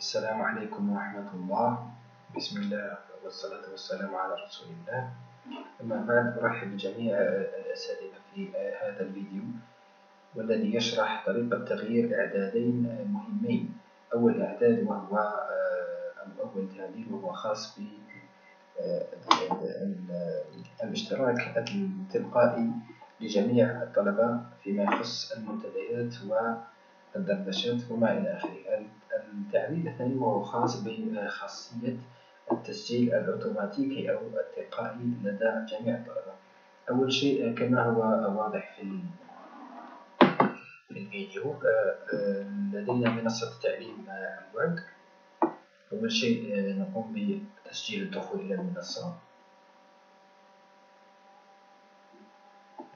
السلام عليكم ورحمة الله. بسم الله والصلاة والسلام على رسول الله. أما بعد أرحب بجميع الأساتذة في هذا الفيديو والذي يشرح طريقة تغيير إعدادين مهمين. أول إعداد وهو أو أول تعديل وهو خاص بالاشتراك التلقائي لجميع الطلبة فيما يخص المنتديات والدردشات وما إلى آخره التعديل الثاني وهو خاص بخاصية التسجيل الأوتوماتيكي أو التلقائي لدى جميع الطلبة. أول شيء كما هو واضح في في الفيديو لدينا منصة تعليم بعد أول شيء نقوم بتسجيل الدخول إلى المنصة.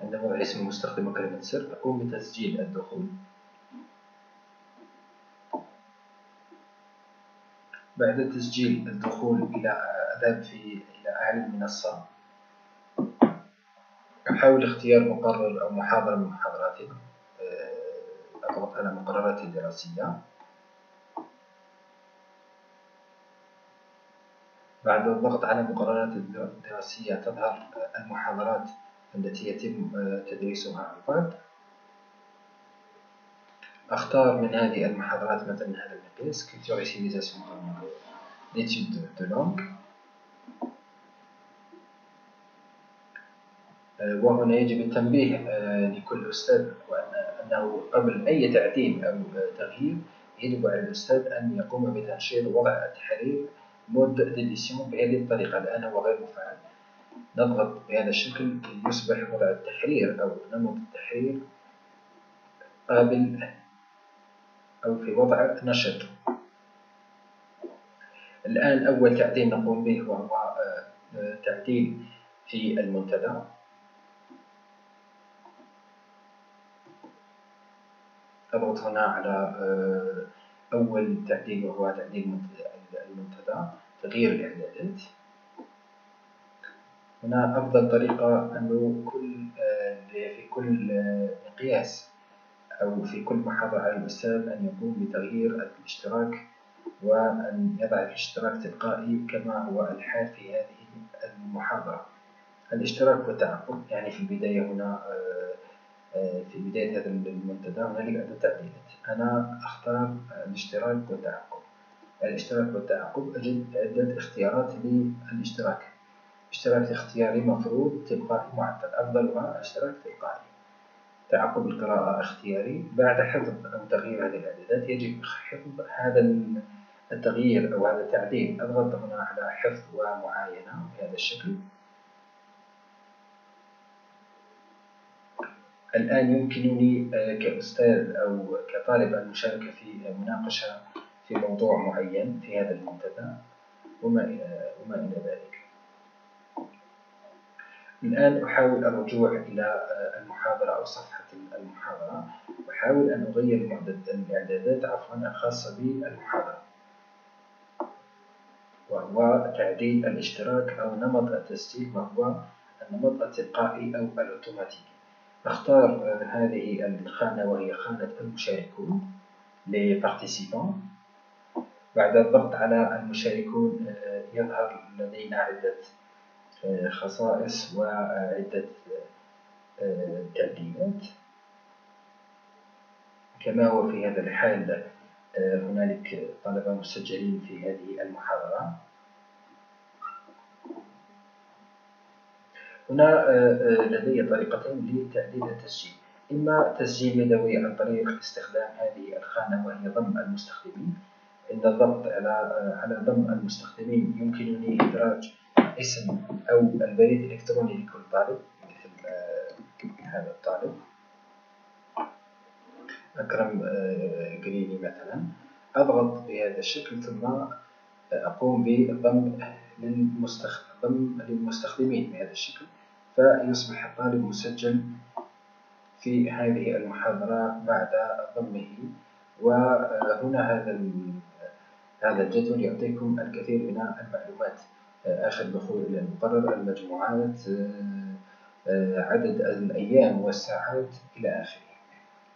عند وضع اسم المستخدم وكلمة سر أقوم بتسجيل الدخول. بعد تسجيل الدخول إلى أذهب في إلى أعلى المنصة. أحاول اختيار مقرر أو محاضرة من محاضراتنا آه، أضغط على مقررات الدراسية بعد الضغط على مقررات الدراسية تظهر المحاضرات التي يتم آه، تدريسها عن بعد أختار من هذه المحاضرات مثلا هذا المقياس culture civilisation d'études de langue. وهنا يجب التنبيه آه، لكل أستاذ أنه قبل أي تعديل أو تغيير يجب على الأستاذ أن يقوم بتنشيط وضع التحرير mode d'édition بهذه الطريقة الآن هو غير مفعل. نضغط بهذا الشكل يصبح وضع التحرير أو نمط التحرير قابل أو في وضع نشط. الآن أول تعديل نقوم به وهو آه، آه، تعديل في المنتدى. أضغط هنا على آه، أول تعديل وهو تعديل المنتدى تغيير الإعدادات. هنا أفضل طريقة أنه كل في كل مقياس أو في كل محاضرة على الأستاذ أن يقوم بتغيير الاشتراك وأن يضع الاشتراك تلقائي كما هو الحال في هذه المحاضرة. الاشتراك والتعقب يعني في البداية هنا آه، آه، في بداية هذا المنتدى هنالك عدة تعديلات أنا أختار الاشتراك والتعقب الاشتراك والتعقب أجد عدة اختيارات للاشتراك. اشتراك اختياري مفروض تلقائي معدل أفضلها اشتراك تلقائي. تعقب القراءة اختياري. بعد حفظ أو تغيير هذه الإعدادات يجب حفظ هذا التغيير أو هذا التعديل. أضغط هنا على حفظ ومعاينة بهذا الشكل. الآن يمكنني آه، كأستاذ أو كطالب المشاركة في مناقشة في موضوع معين في هذا المنتدى. وما وما إلى ذلك. الآن أحاول الرجوع إلى المحاضرة أو صفحة المحاضرة أحاول أن أغير الإعدادات عفوا الخاصة بالمحاضرة. وهو تعديل الاشتراك أو نمط التسجيل وهو النمط التلقائي أو الأوتوماتيكي. أختار هذه الخانة وهي خانة المشاركون participants بعد الضغط على المشاركون آه، يظهر لدينا عدة خصائص وعدة تعديلات كما هو في هذا الحال هنالك طلبة مسجلين في هذه المحاضرة. هنا لدي طريقتين لتعديل التسجيل. إما تسجيل يدوي عن طريق استخدام هذه الخانة وهي ضم المستخدمين. عند الضغط على على ضم المستخدمين يمكنني إدراج اسم أو البريد الإلكتروني لكل طالب مثل آه، هذا الطالب. أكرم قريني آه، مثلا. أضغط بهذا الشكل ثم أقوم بضم للمستخدم للمستخدمين بهذا الشكل فيصبح الطالب مسجل في هذه المحاضرة بعد ضمه. وهنا هذا هذا الجدول يعطيكم الكثير من المعلومات. آخر دخول إلى المقرر المجموعات آه، عدد الأيام والساعات إلى آخره.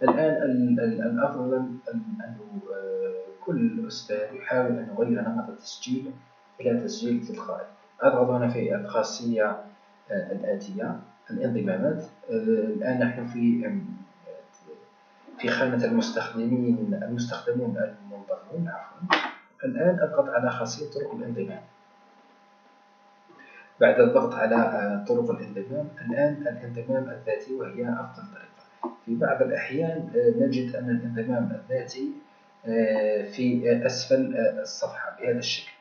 الآن الأفضل أن آه، كل أستاذ يحاول أن يغير نمط التسجيل إلى تسجيل تلقائي أضغط هنا في الخاصية آه، الآتية الانضمامات. آه، الآن نحن في في خانة المستخدمين المستخدمون المنضمون عفوا. الآن أضغط على خاصية طرق الانضمام. بعد الضغط على آه، طرق الانضمام الآن الانضمام الذاتي وهي أفضل طريقة. في بعض الأحيان نجد أن الانضمام الذاتي في أسفل الصفحة بهذا الشكل.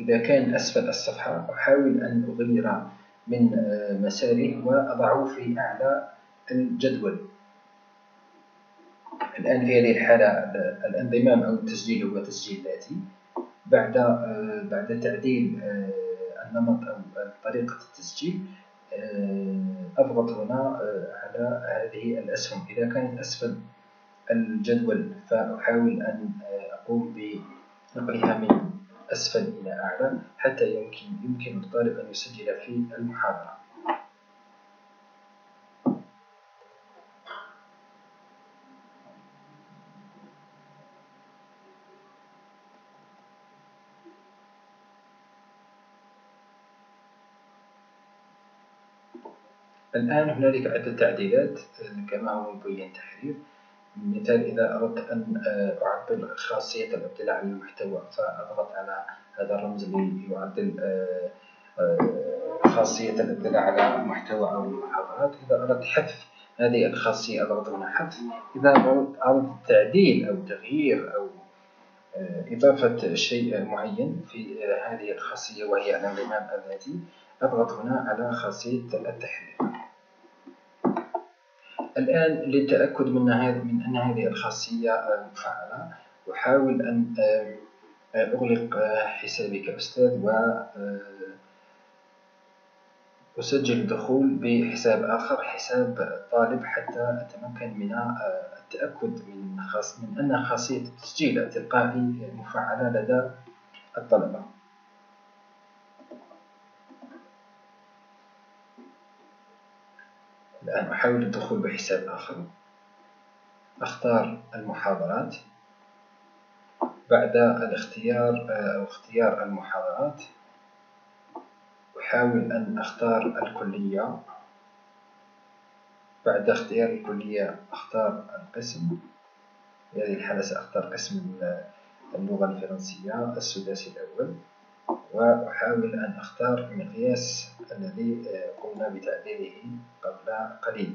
إذا كان أسفل الصفحة أحاول أن أغير من آه، مساره وأضعه في أعلى الجدول. الآن في هذه الحالة الانضمام أو التسجيل هو تسجيل ذاتي. بعد آه، بعد تعديل آه، النمط أو طريقة التسجيل أضغط هنا على هذه الأسهم. إذا كانت أسفل الجدول فأحاول أن أقوم بنقلها من أسفل إلى أعلى حتى يمكن يمكن الطالب أن يسجل في المحاضرة. الآن هنالك عدة تعديلات كما هو مبين تحرير. مثال إذا أردت أن آه، أعدل خاصية الاطلاع على المحتوى فأضغط على هذا الرمز ليعدل آه، آه، خاصية الاطلاع على المحتوى أو المحاضرات إذا أردت حذف هذه الخاصية أضغط هنا حذف. إذا أردت تعديل أو تغيير أو إضافة شيء معين في هذه الخاصية وهي الانضمام الذاتي أضغط هنا على خاصية التحرير. الآن للتأكد من أن هذه الخاصية مفعلة أحاول أن آه، أغلق حسابي كأستاذ و آه، الدخول بحساب آخر حساب طالب حتى أتمكن من آه، التأكد من خاص من أن خاصية التسجيل التلقائي مفعلة لدى الطلبة. الآن أحاول الدخول بحساب آخر. أختار المحاضرات. بعد الاختيار أو اختيار المحاضرات أحاول أن أختار الكلية. بعد اختيار الكلية أختار القسم. في هذه الحالة سأختار قسم اللغة الفرنسية السداسي الأول. وأحاول أن أختار المقياس الذي آه، قمنا بتعديله قبل قليل.